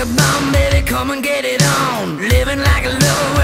a bomb, baby, come and get it on. Living like a low